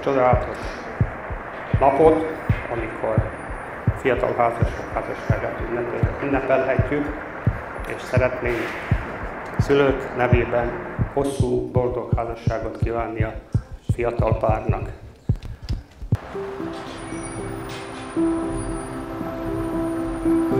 csodálatos napot, amikor fiatal házasok házasságát ünnepelhetjük, és szeretnénk szülők nevében hosszú, boldog házasságot kívánni a fiatal párnak. I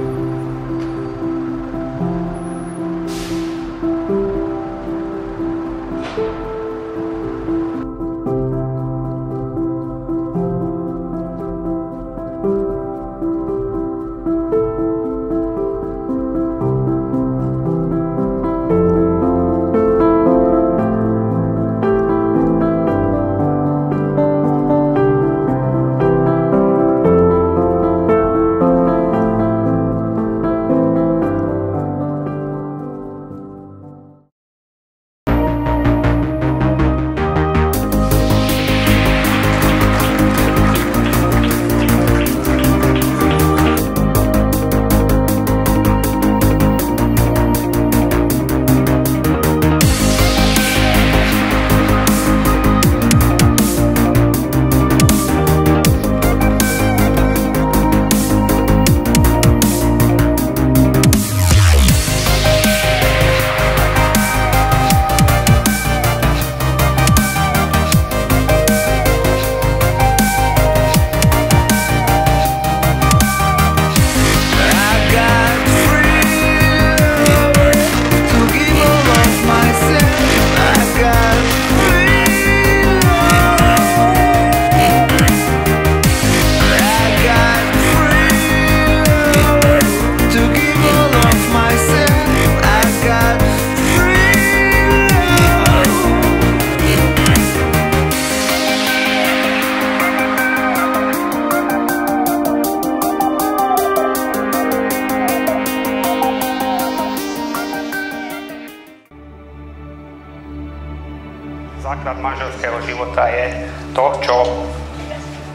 Základ manželského života je to, čo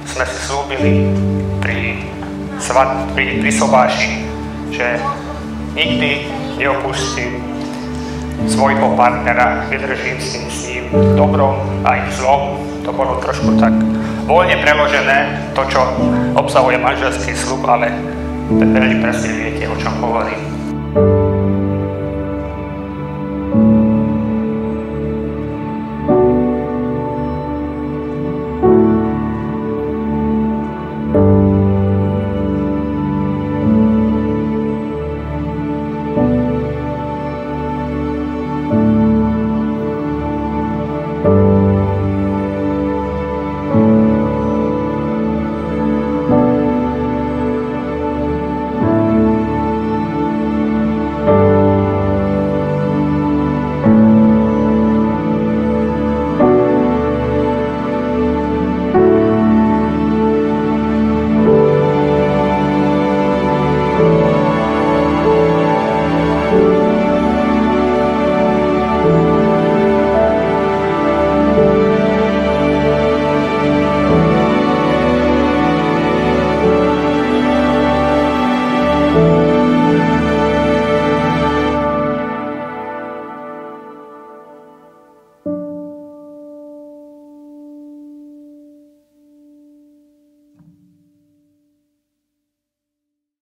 sme si slúbili pri, svat, pri, pri sobáši, že nikdy neopustím svojho partnera, vydržím si s ním dobrom aj v zlom. To bolo trošku tak voľne preložené, to, čo obsahuje manželský slub, ale veľmi presne viete, o čom hovorím.